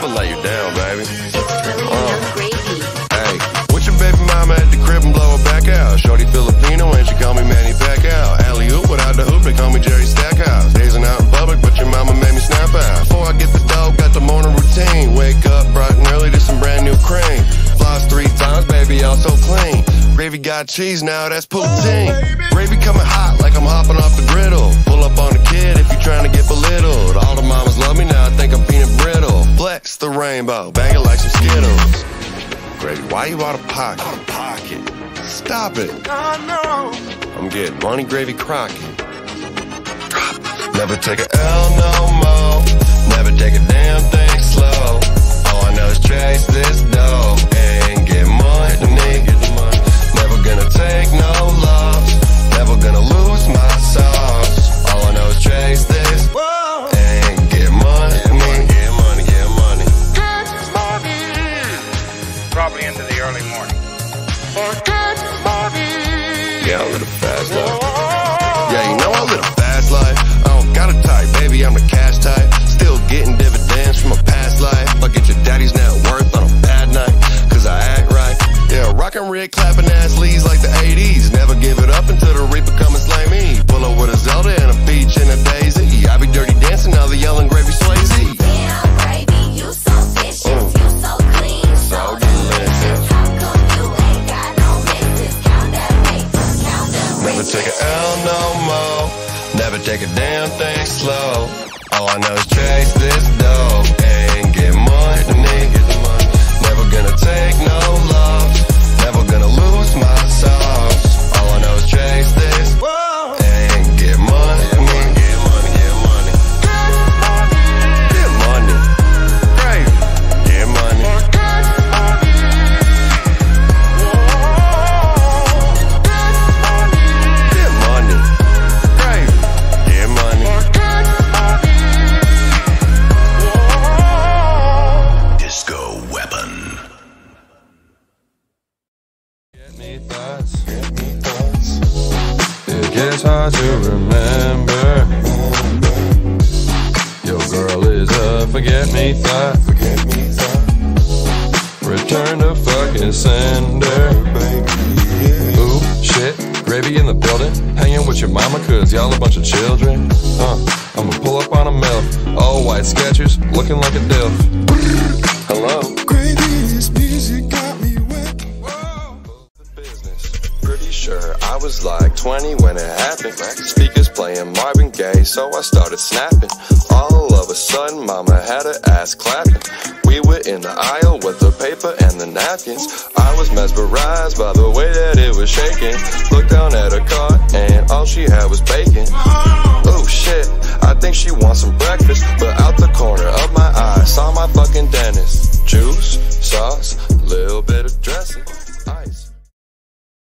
baby. Uh. Hey, with your baby mama at the crib and blow her back out. Shorty Filipino and she call me Manny Pacquiao. Alley oop without the hoop, they call me Jerry Stackhouse. Dazing out in public, but your mama made me snap out. Before I get the dog, got the morning routine. Wake up bright and early to some brand new cream. Floss three times, baby, all so clean. Gravy got cheese now, that's poutine. Gravy coming hot like I'm hopping off the griddle. Pull up on the rainbow, bang it like some Skittles. Gravy, why you out of pocket? Out of pocket. Stop it. I'm getting money gravy crockett. Never take a L no more. Never take a damn thing slow. Yeah, a fast Never take a L no more. Never take a damn thing slow. All I know is chase this Hard to remember. Your girl is a forget me thought. Return to fucking sender. Ooh, shit. Gravy in the building. Hanging with your mama, cause y'all a bunch of children. Uh, I'ma pull up on a milk. All white Skechers, looking like a dilf. Was like 20 when it happened. Speakers playing Marvin Gaye, so I started snapping. All of a sudden, mama had her ass clapping. We were in the aisle with the paper and the napkins. I was mesmerized by the way that it was shaking. Looked down at her cart, and all she had was bacon. Oh shit, I think she wants some breakfast. But out the corner of my eye, saw my fucking dentist. Juice, sauce,